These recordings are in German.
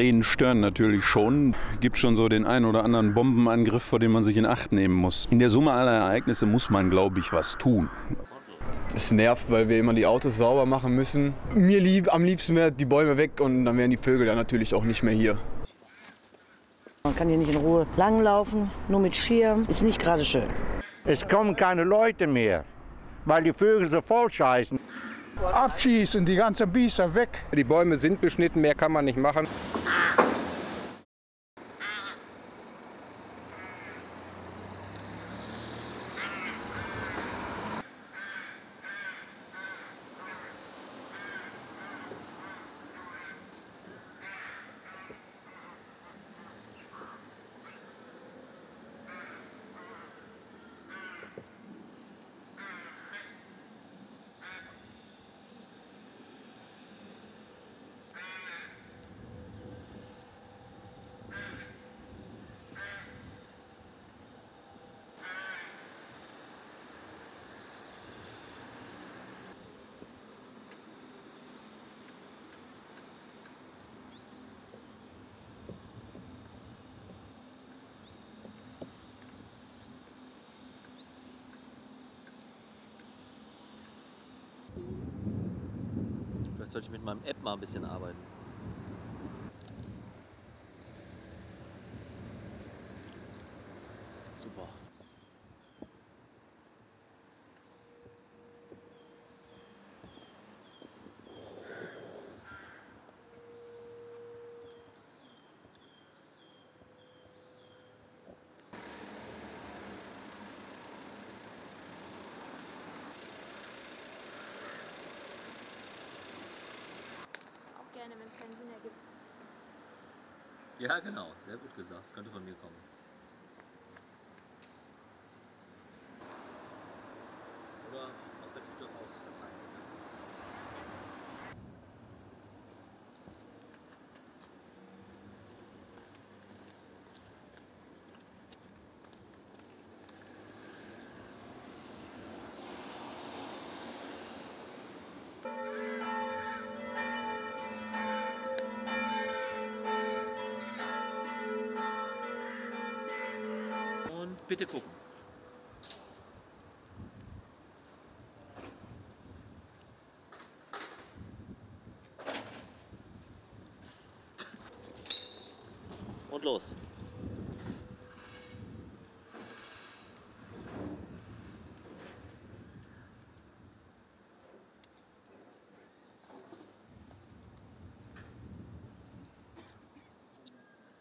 Krähen stören natürlich schon. Gibt schon so den einen oder anderen Bombenangriff, vor dem man sich in Acht nehmen muss. In der Summe aller Ereignisse muss man, glaube ich, was tun. Es nervt, weil wir immer die Autos sauber machen müssen. Mir lieb, am liebsten wären die Bäume weg und dann wären die Vögel dann natürlich auch nicht mehr hier. Man kann hier nicht in Ruhe langlaufen, nur mit Schirm. Ist nicht gerade schön. Es kommen keine Leute mehr, weil die Vögel so voll scheißen. Abschießen, die ganzen Biester weg. Die Bäume sind beschnitten, mehr kann man nicht machen. Vielleicht sollte ich mit meinem App mal ein bisschen arbeiten. Super. Gerne, wenn es keinen Sinn ergibt. Ja, genau. Sehr gut gesagt. Es könnte von mir kommen. Bitte gucken. Und los.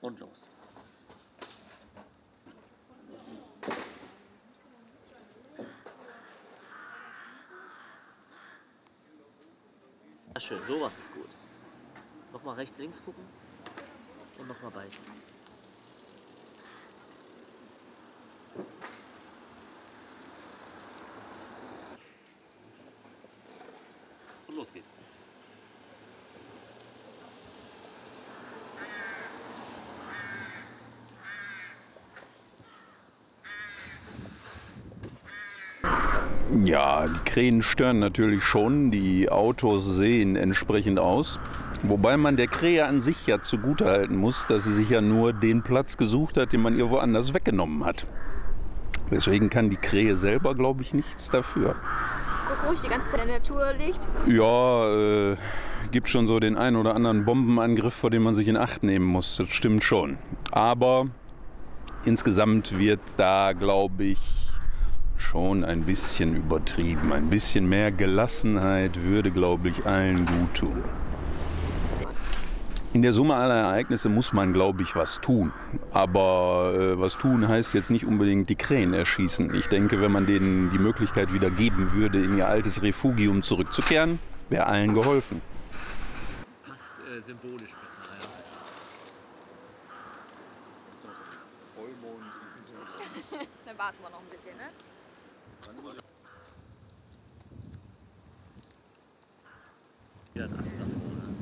Und los. Schön, sowas ist gut. Nochmal rechts, links gucken und nochmal beißen. Und los geht's. Ja, die Krähen stören natürlich schon. Die Autos sehen entsprechend aus. Wobei man der Krähe an sich ja zugutehalten muss, dass sie sich ja nur den Platz gesucht hat, den man ihr woanders weggenommen hat. Deswegen kann die Krähe selber, glaube ich, nichts dafür. Guck ruhig, die ganze Zeit in der Natur liegt. Ja, äh, gibt schon so den einen oder anderen Bombenangriff, vor dem man sich in Acht nehmen muss. Das stimmt schon. Aber insgesamt wird da, glaube ich, schon ein bisschen übertrieben. Ein bisschen mehr Gelassenheit würde, glaube ich, allen gut tun. In der Summe aller Ereignisse muss man, glaube ich, was tun. Aber äh, was tun heißt jetzt nicht unbedingt die Krähen erschießen. Ich denke, wenn man denen die Möglichkeit wieder geben würde, in ihr altes Refugium zurückzukehren, wäre allen geholfen. Passt äh, symbolisch besser, ja. Dann warten wir noch ein bisschen, ne? Wieder ein Ast da vorne.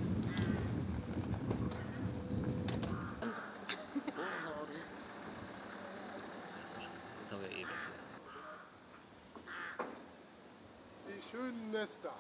Jetzt haben wir eh weg. Die schönen Nester.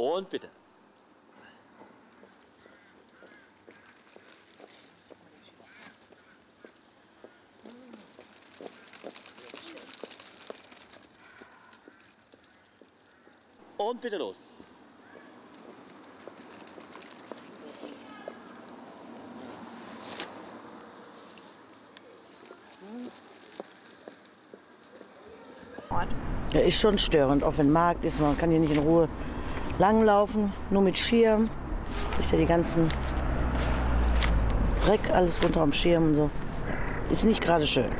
Und bitte. Und bitte los. Ja, ist schon störend. Auch wenn Markt ist, man kann hier nicht in Ruhe langlaufen, nur mit Schirm. Ist ja die ganzen Dreck, alles runter am Schirm und so. Ist nicht gerade schön.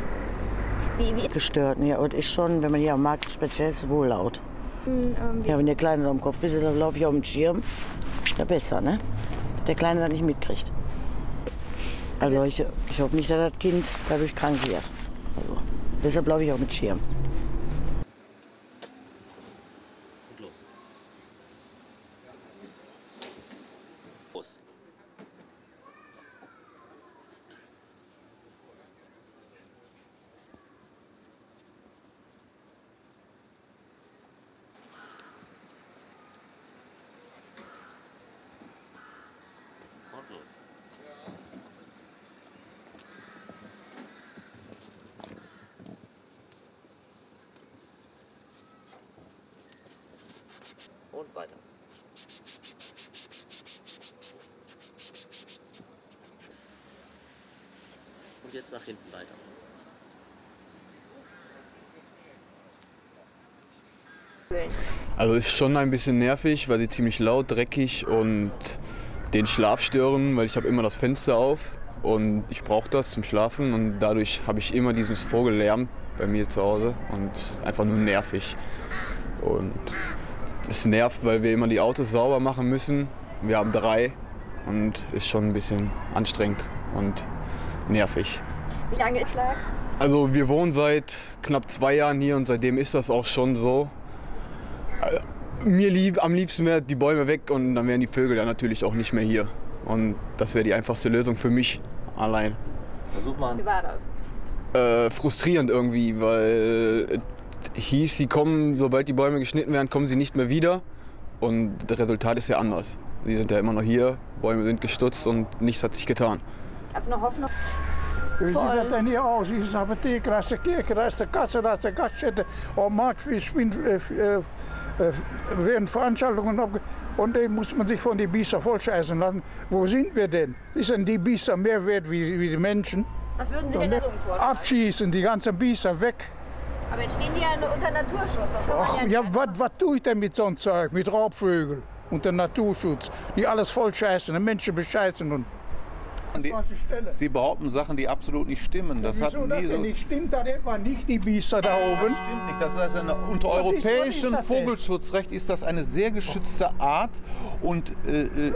Wie, wie, Gestört, ja. Und ist schon, wenn man hier am Markt speziell ist, wohl laut. ähm, wie Ja, wenn der Kleine da am Kopf ist, dann laufe ich auch mit Schirm. Ja, besser, ne? Dass der Kleine das nicht mitkriegt. Also ich, ich hoffe nicht, dass das Kind dadurch krank wird. Also, deshalb laufe ich auch mit Schirm. Und los. Los. Und los. Und weiter. Und jetzt nach hinten weiter. Also ist schon ein bisschen nervig, weil sie ziemlich laut, dreckig und den Schlaf stören, weil ich habe immer das Fenster auf und ich brauche das zum Schlafen und dadurch habe ich immer dieses Vogellärm bei mir zu Hause und es ist einfach nur nervig. Und es nervt, weil wir immer die Autos sauber machen müssen. Wir haben drei und ist schon ein bisschen anstrengend und nervig. wie lange ist Schlag? Also wir wohnen seit knapp zwei Jahren hier und seitdem ist das auch schon so. Äh, Mir lieb, am liebsten wären die Bäume weg und dann wären die Vögel dann natürlich auch nicht mehr hier. Und das wäre die einfachste Lösung für mich allein. Versuch mal. Wie war das? Äh, frustrierend irgendwie, weil es hieß, sie kommen, sobald die Bäume geschnitten werden, kommen sie nicht mehr wieder. Und das Resultat ist ja anders. Sie sind ja immer noch hier, Bäume sind gestutzt und nichts hat sich getan. Hast du noch Hoffnung? Hoe ziet Vol. dat er niet aus? Hier is een apotheek, daar is de kerk, daar is de kasse, daar is de gaststätte. Op Markt spielt, äh, äh, äh, werden Veranstaltungen abge... Und den muss man sich von den Biester vollscheißen lassen. Wo sind wir denn? Ist denn die Biester mehr wert wie, wie die Menschen? Was würden Sie denn da so vorschlagen? Abschießen, die ganzen Biester weg. Aber jetzt stehen die ja nur unter Naturschutz. Das kann man Ach, ja ja, was, was tue ich denn mit so einem Zeug? Mit Raubvögeln und dem Naturschutz, die alles vollscheißen, die Menschen bescheißen und Die. Sie behaupten Sachen, die absolut nicht stimmen. Das hat Wieso das nie so. nicht stimmt? Das etwa nicht die Biester da oben. Stimmt nicht. Das ist eine, unter Was europäischem ist das? Vogelschutzrecht ist das eine sehr geschützte Art. Und äh, äh,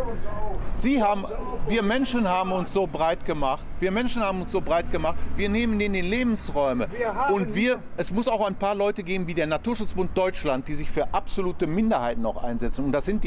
Sie haben, wir Menschen haben uns so breit gemacht. Wir Menschen haben uns so breit gemacht. Wir nehmen denen die Lebensräume. Wir Und wir, es muss auch ein paar Leute geben wie der Naturschutzbund Deutschland, die sich für absolute Minderheiten auch einsetzen. Und das sind die